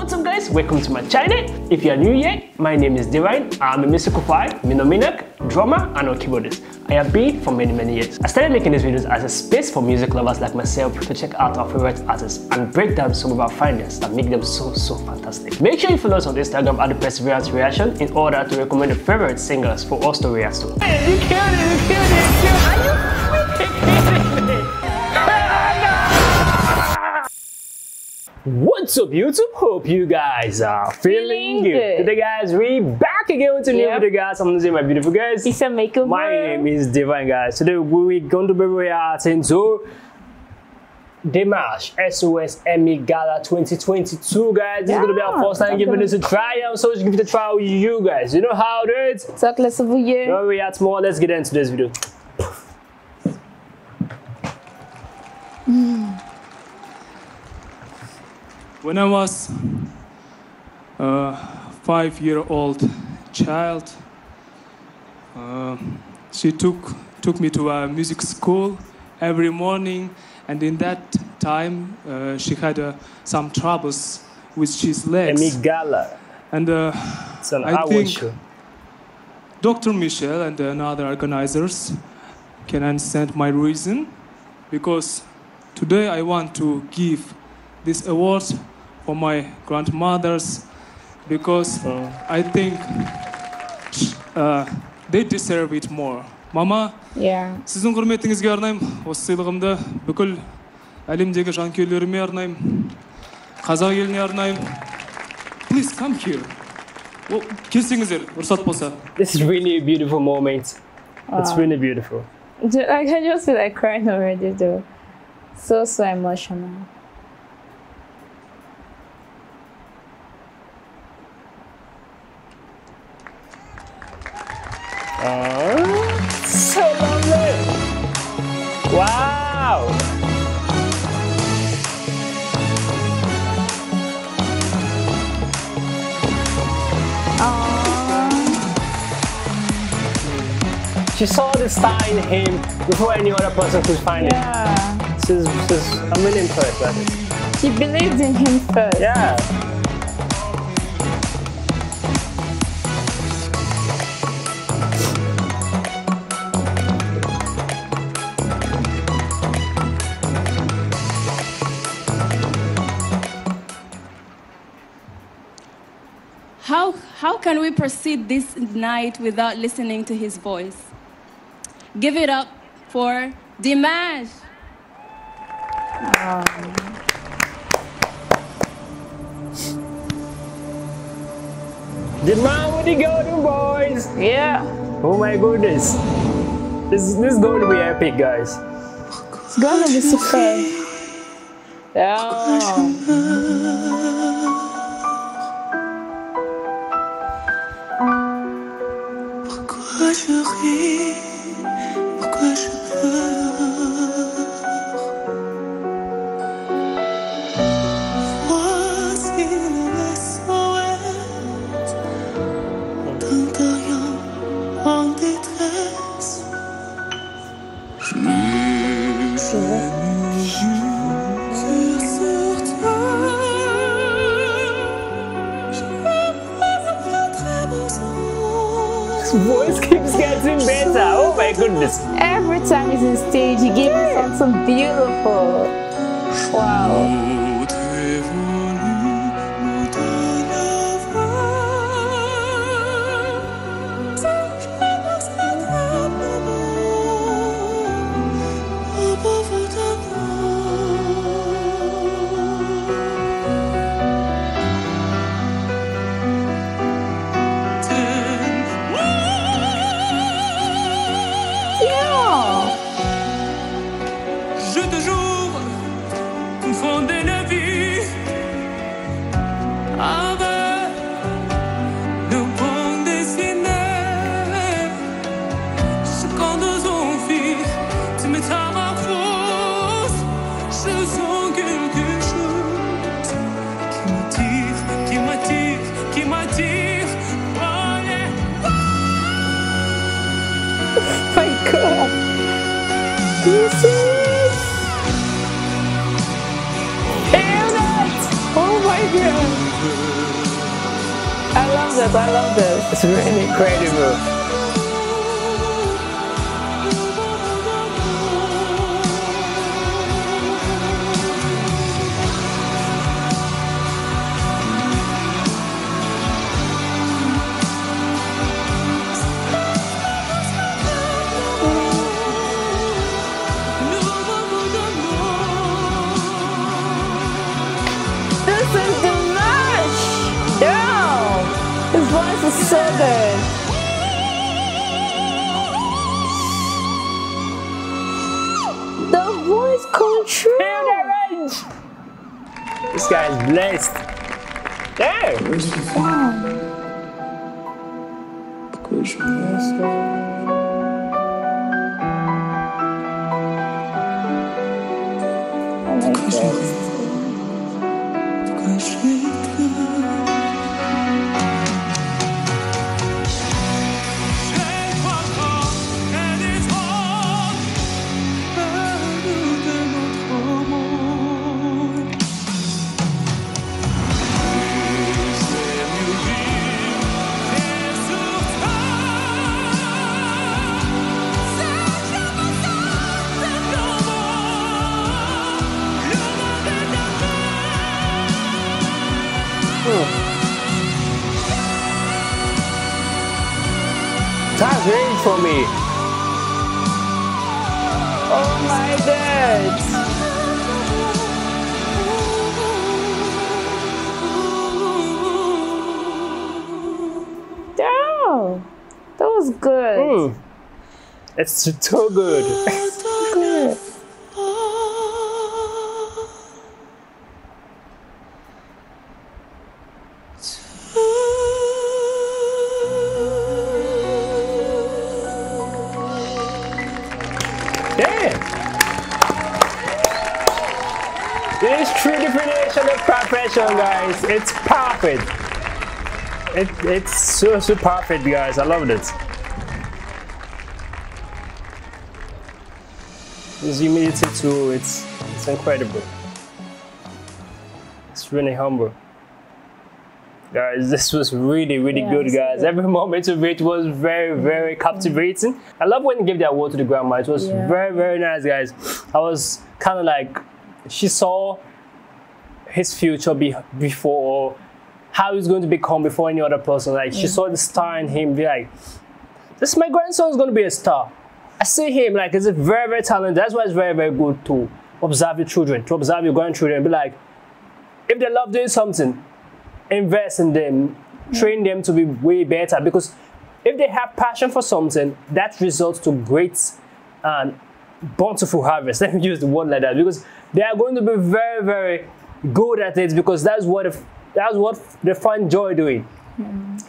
what's up guys? Welcome to my channel. If you are new here, my name is Divine. I'm a file, minominak, drummer, and a keyboardist. I have been for many many years. I started making these videos as a space for music lovers like myself to check out our favorite artists and break down some of our findings that make them so so fantastic. Make sure you follow us on Instagram at the Perseverance Reaction in order to recommend your favorite singers for us to react to. Hey, you killed it, you killed it, you killed it. Are you freaking kidding me? What's up YouTube? Hope you guys are feeling, Feeling good. good. Today guys, we back again with a new Yep. video guys. I'm gonna say my beautiful guys. It's a makeup My name is Divine guys. Today we're going to be reacting to Dimash SOS EMI Gala 2022 guys. This is gonna be our first time giving this a try. I'm so just give it a try with you guys. You know how it is. So let's have a year. Don't react more. Let's get into this video. When I was a five-year-old child, uh, she took took me to a music school every morning, and in that time uh, she had uh, some troubles with his legs. And uh, an I think-. Dr. Michel and another organizers can understand my reason because today I want to give this award for my grandmothers because Uh, I think uh, they deserve it more. Мама, Yeah. сіздің құрметіңізге арнаймын осы сыйлығымды бүкіл әлемдегі жанкүйерлеріме арнаймын қазақ еліне арнаймын please come here Ол, келсеңіздер рұқсат болса This is really a beautiful moment. It's really beautiful. Ju- Like I just feel like crying already though. So so emotional. Oh, so lovely. Wow. She saw the star in him before any other person could find it. Yeah. She's, she's, really impressed by this. She believed in him first. Yeah. How, how can we proceed this night without listening to his voice? Give it up for Dimash. The man with the golden boys. Yeah. Oh my goodness. This, this is going to be epic, guys. It's gonna be super. Yeah. My. Every time he's on stage, he gives us something beautiful. Wow. Process. I love this. It's really incredible. Control. range. This guy is blessed. Damn. Oh my good. Mm. It's so good. Good. Damn. It is true definition of perfection, guys. It's perfect. It, it's so, so perfect, guys. I love it. His humility too, it's, it's incredible. It's really humble. Guys, this was really, really Yeah, good, guys. good. Every moment of it was very, very captivating. I love when you give the award to the grandma. It was Yeah. very, very nice, guys. I was kind of like, she saw his future be, before, how he's going to become before any other person. Like, she saw the star in him, be like, this my grandson's going to be a star. I see him like he's a very, very talented. That's why it's very, very good to observe your children, to observe your grandchildren, and be like, if they love doing something, invest in them, train them to be way better. Because if they have passion for something, that results to great and bountiful harvest. Let me use the word like that because they are going to be very, very good at it because that's what that's what they find joy doing.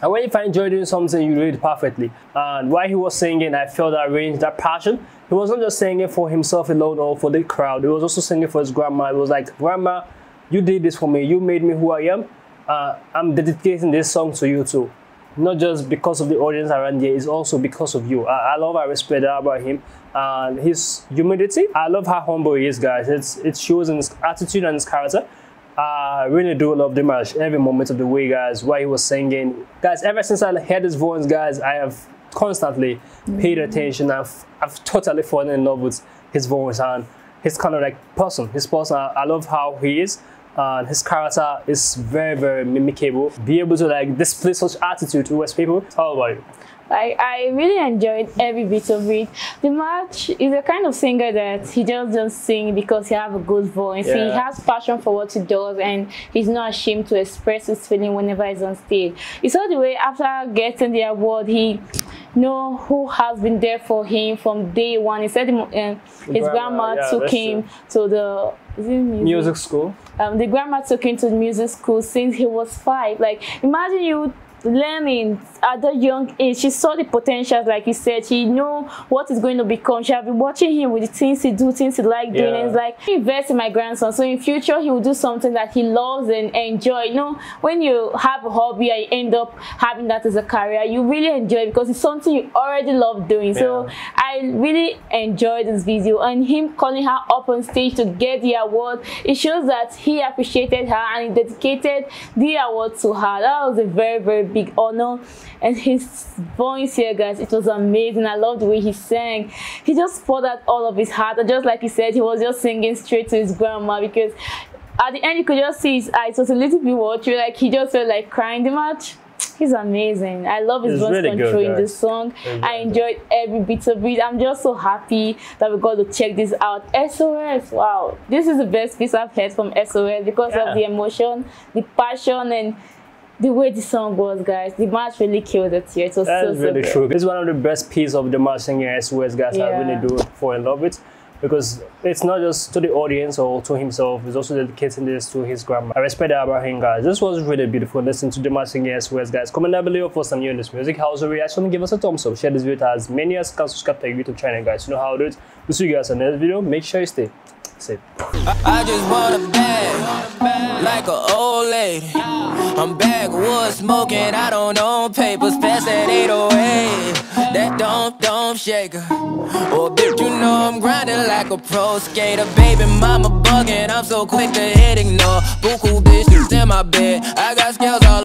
And when you find joy doing something, you do it perfectly. And while he was singing, I felt that range, that passion. He wasn't just singing it for himself alone or for the crowd. He was also singing for his grandma. It was like, Grandma, you did this for me. You made me who I am. Uh, I'm dedicating this song to you too. Not just because of the audience around here, it's also because of you. I, I love, I respect that about him. And his humility, I love how humble he is, guys. It's, it shows in his attitude and his character. Uh, I really do love Dimash every moment of the way, guys. While he was singing, guys. Ever since I heard his voice, guys, I have constantly paid mm. attention. I've I've totally fallen in love with his voice and his kind of like person. His person, I, I love how he is. And his character is very, very mimicable. Be able to like display such attitude towards people. How about you? Like I really enjoyed every bit of it. Dimash is a kind of singer that he just doesn't sing because he have a good voice. He has passion for what he does and he's not ashamed to express his feeling whenever he's on stage. You saw the way after getting the award, he know who has been there for him from day one. He said uh, his Grandma, grandma yeah, took him to the is it music? Music school. um, the grandma took him to the music school since he was five. Like, imagine you learning at that young age. She saw the potential, like you said. She knew what is going to become. She have been watching him with the things he do, things he like doing. Yeah. And it's like invest in my grandson. So in future he will do something that he loves and enjoy. You know, when you have a hobby and you end up having that as a career, you really enjoy because it's something you already love doing. So Yeah. I really enjoyed this video and him calling her up on stage to get the award. It shows that he appreciated her and he dedicated the award to her. That was a very, very big honor. And his voice here, guys, it was amazing. I loved the way he sang. He just poured out all of his heart. And just like he said, he was just singing straight to his grandma because at the end you could just see his eyes. It was a little bit watery. Like he just felt like crying the much. He's amazing. I love his voice really good, control in this song. He's I enjoyed every bit of it. I'm just so happy that we got to check this out. SOS, wow. This is the best piece I've heard from SOS because Yeah. of the emotion, the passion, and the way the song was, guys. Dimash really killed it here. It was That so, so really good. true. This is one of the best pieces of Dimash SOS guys I really Yeah. do fall in love with because it's not just to the audience or to himself, he's also dedicating this to his grandma. I respect that about him guys. This was really beautiful. Listen to Dimash SOS guys. Comment down below your first time new in this music How's house reaction. Give us a thumbs up. Share this video to as many as can subscribe to our YouTube channel guys. You know how it. We'll see you guys in the next video. Make sure you stay safe. I just want a bag, like a old lady. I'm backwood smoking, I don't own papers, pass that 808. That don't, don't shake her. Oh, bitch, you know I'm grinding like a pro skater. Baby, mama bugging, I'm so quick to hit ignore. Buku bitches in my bed, I got scales all